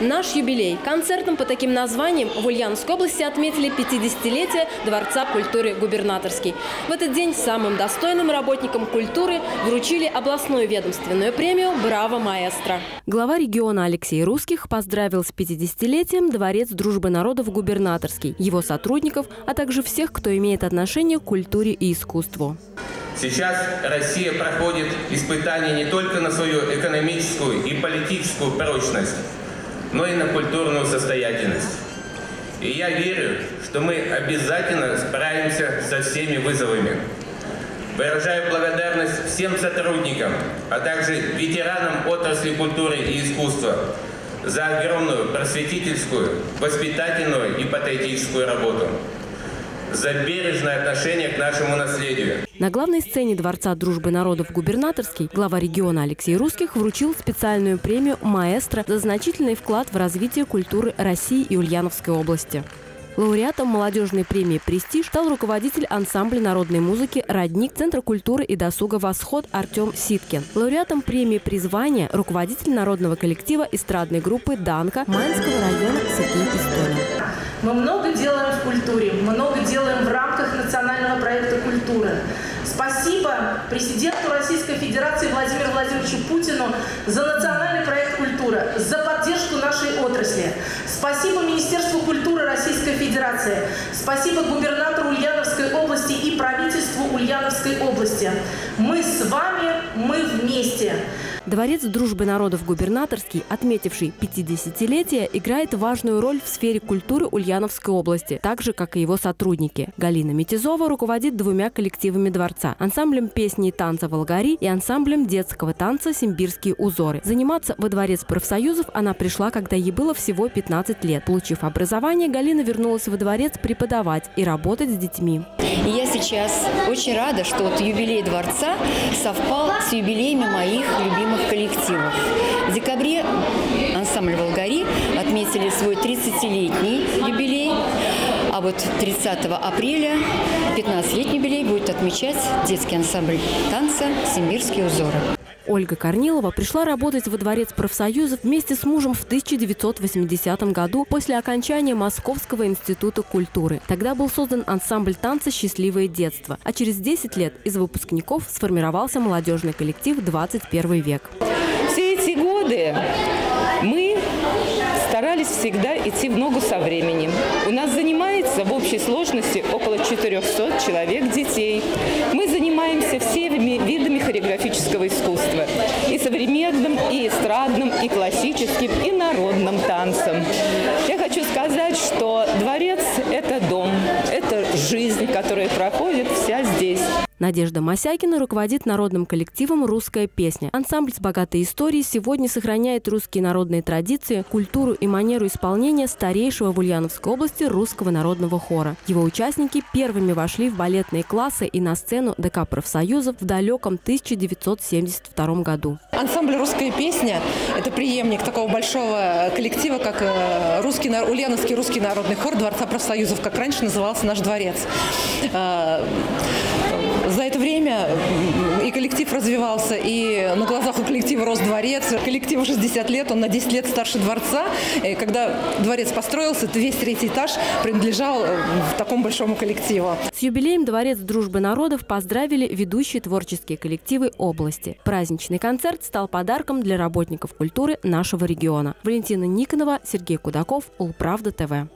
Наш юбилей. Концертом по таким названиям в Ульяновской области отметили 50-летие Дворца культуры губернаторский. В этот день самым достойным работникам культуры вручили областную ведомственную премию «Браво, маэстро». Глава региона Алексей Русских поздравил с 50-летием Дворец дружбы народов губернаторский, его сотрудников, а также всех, кто имеет отношение к культуре и искусству. Сейчас Россия проходит испытания не только на свою экономическую и политическую прочность, но и на культурную состоятельность. И я верю, что мы обязательно справимся со всеми вызовами. Выражаю благодарность всем сотрудникам, а также ветеранам отрасли культуры и искусства за огромную просветительскую, воспитательную и патриотическую работу за бережное отношение к нашему наследию. На главной сцене Дворца дружбы народов губернаторский глава региона Алексей Русских вручил специальную премию «Маэстро» за значительный вклад в развитие культуры России и Ульяновской области. Лауреатом молодежной премии «Престиж» стал руководитель ансамбля народной музыки «Родник» Центра культуры и досуга «Восход» Артем Ситкин. Лауреатом премии «Призвание» руководитель народного коллектива эстрадной группы «Данка» Майнского района Сергей Историн. Мы много делаем в культуре, много делаем в рамках национального проекта «Культура». Спасибо президенту Российской Федерации Владимиру Владимировичу Путину за национальный проект «Культура», за поддержку нашей отрасли. Спасибо Министерству культуры Российской Федерации. Спасибо губернатору Ульяновской области и правительству Ульяновской области. Мы с вами, мы вместе. Дворец дружбы народов губернаторский, отметивший 50-летие, играет важную роль в сфере культуры Ульяновской области, так же, как и его сотрудники. Галина Митизова руководит двумя коллективами дворца – ансамблем песни и танца «Волгари» и ансамблем детского танца «Симбирские узоры». Заниматься во Дворец профсоюзов она пришла, когда ей было всего 15 лет. Получив образование, Галина вернулась во дворец преподавать и работать с детьми. Я сейчас очень рада, что вот юбилей дворца совпал с юбилеями моих любимых любимых коллективов. В декабре ансамбль «Волгари» отметили свой 30-летний юбилей, а вот 30 апреля 15-летний юбилей будет отмечать детский ансамбль танца «Симбирские узоры». Ольга Корнилова пришла работать во Дворец профсоюзов вместе с мужем в 1980 году после окончания Московского института культуры. Тогда был создан ансамбль танца «Счастливое детство», а через 10 лет из выпускников сформировался молодежный коллектив «21 век». Все эти годы мы старались всегда идти в ногу со временем. У нас общей сложности около 400 человек детей. Мы занимаемся всеми видами хореографического искусства. И современным, и эстрадным, и классическим, и народным танцем. Я хочу сказать, что дворец – Надежда Масякина руководит народным коллективом «Русская песня». Ансамбль с богатой историей сегодня сохраняет русские народные традиции, культуру и манеру исполнения старейшего в Ульяновской области русского народного хора. Его участники первыми вошли в балетные классы и на сцену ДК профсоюзов в далеком 1972 году. Ансамбль «Русская песня» – это преемник такого большого коллектива, как э, русский, Ульяновский русский народный хор Дворца профсоюзов, как раньше назывался наш дворец. Э, за это время и коллектив развивался, и на глазах у коллектива рос дворец. Коллективу 60 лет, он на 10 лет старше дворца. И когда дворец построился, весь третий этаж принадлежал э, такому большому коллективу. С юбилеем Дворец дружбы народов поздравили ведущие творческие коллективы области. Праздничный концерт стал подарком для работников культуры нашего региона. Валентина Никонова, Сергей Кудаков, Улправда ТВ.